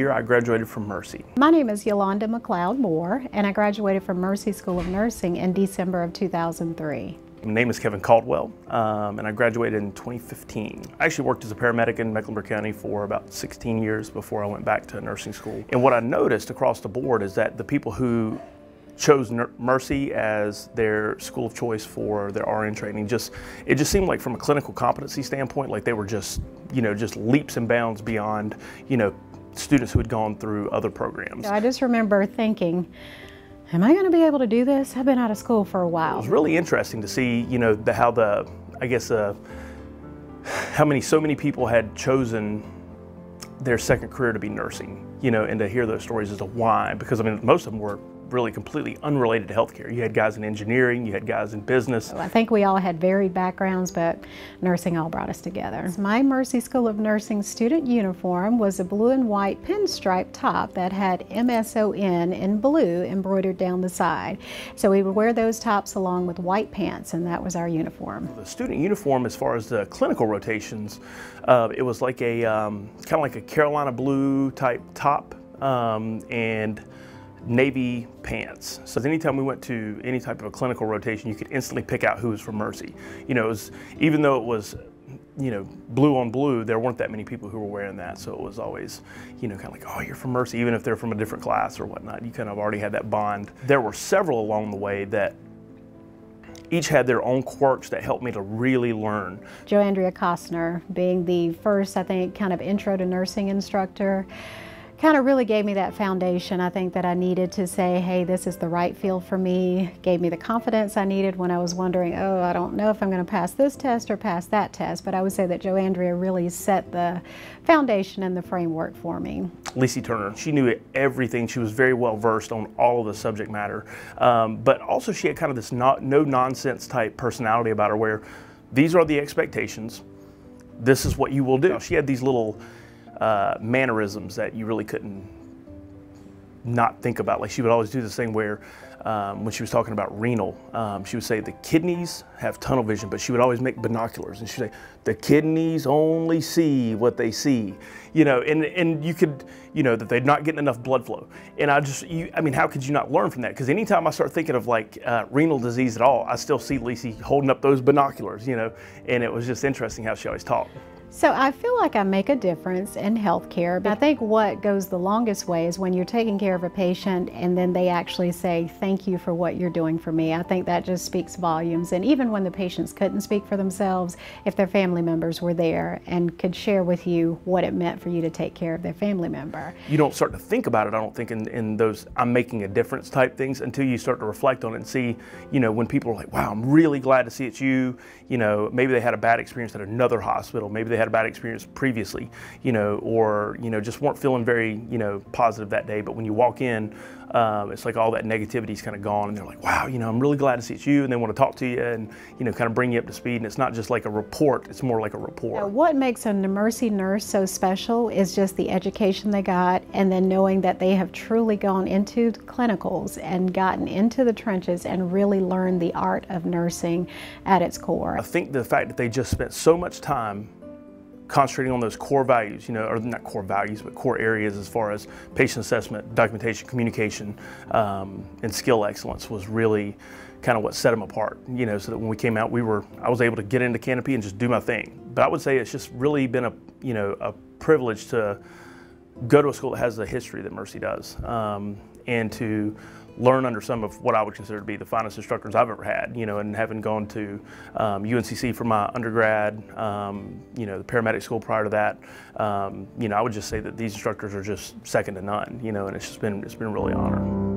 name and the year I graduated from Mercy. My name is Yolanda McLeod Moore, and I graduated from Mercy School of Nursing in December of 2003. My name is Kevin Caldwell, um, and I graduated in 2015. I actually worked as a paramedic in Mecklenburg County for about 16 years before I went back to nursing school. And what I noticed across the board is that the people who chose Mercy as their school of choice for their RN training. Just it just seemed like from a clinical competency standpoint, like they were just you know just leaps and bounds beyond you know students who had gone through other programs. I just remember thinking. Am I going to be able to do this? I've been out of school for a while. It was really interesting to see, you know, the, how the, I guess, uh, how many, so many people had chosen their second career to be nursing, you know, and to hear those stories as to why, because I mean, most of them were really completely unrelated to healthcare. You had guys in engineering, you had guys in business. I think we all had varied backgrounds, but nursing all brought us together. My Mercy School of Nursing student uniform was a blue and white pinstripe top that had MSON in blue embroidered down the side. So we would wear those tops along with white pants, and that was our uniform. The student uniform, as far as the clinical rotations, uh, it was like a um, kind of like a Carolina blue type top um, and navy pants. So anytime we went to any type of a clinical rotation, you could instantly pick out who was from Mercy. You know, was, even though it was, you know, blue on blue, there weren't that many people who were wearing that. So it was always, you know, kind of like, oh, you're from Mercy, even if they're from a different class or whatnot. You kind of already had that bond. There were several along the way that each had their own quirks that helped me to really learn. Jo Andrea Costner being the first, I think, kind of intro to nursing instructor kind of really gave me that foundation I think that I needed to say, hey, this is the right field for me, gave me the confidence I needed when I was wondering, oh, I don't know if I'm going to pass this test or pass that test. But I would say that Jo Andrea really set the foundation and the framework for me. Lisi Turner, she knew everything. She was very well versed on all of the subject matter. Um, but also she had kind of this not, no nonsense type personality about her where these are the expectations. This is what you will do. She had these little uh, mannerisms that you really couldn't not think about. Like she would always do this thing where um, when she was talking about renal, um, she would say the kidneys have tunnel vision, but she would always make binoculars and she'd say the kidneys only see what they see, you know, and, and you could, you know, that they're not getting enough blood flow. And I just, you, I mean, how could you not learn from that? Because anytime I start thinking of like uh, renal disease at all, I still see Lisi holding up those binoculars, you know, and it was just interesting how she always talked. So I feel like I make a difference in healthcare. But I think what goes the longest way is when you're taking care of a patient and then they actually say, thank you for what you're doing for me. I think that just speaks volumes. And even when the patients couldn't speak for themselves, if their family members were there and could share with you what it meant for you to take care of their family member. You don't start to think about it, I don't think, in, in those I'm making a difference type things until you start to reflect on it and see, you know, when people are like, wow, I'm really glad to see it's you. You know, maybe they had a bad experience at another hospital. Maybe they had a bad experience previously, you know, or, you know, just weren't feeling very, you know, positive that day. But when you walk in, um, it's like all that negativity is kind of gone and they're like, wow, you know, I'm really glad to see it's you and they want to talk to you and, you know, kind of bring you up to speed. And it's not just like a report, it's more like a report. Yeah, what makes a Mercy nurse so special is just the education they got and then knowing that they have truly gone into clinicals and gotten into the trenches and really learned the art of nursing at its core. I think the fact that they just spent so much time concentrating on those core values, you know, or not core values, but core areas as far as patient assessment, documentation, communication, um, and skill excellence was really kind of what set them apart, you know, so that when we came out, we were, I was able to get into Canopy and just do my thing. But I would say it's just really been a, you know, a privilege to go to a school that has the history that Mercy does um, and to learn under some of what I would consider to be the finest instructors I've ever had, you know, and having gone to um, UNCC for my undergrad, um, you know, the paramedic school prior to that, um, you know, I would just say that these instructors are just second to none, you know, and it's just been, it's been really honor.